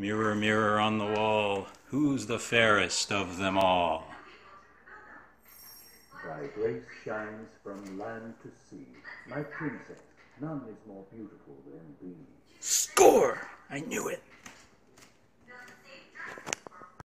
Mirror, mirror on the wall, who's the fairest of them all? Thy grace shines from land to sea. My princess, none is more beautiful than thee. Score! I knew it.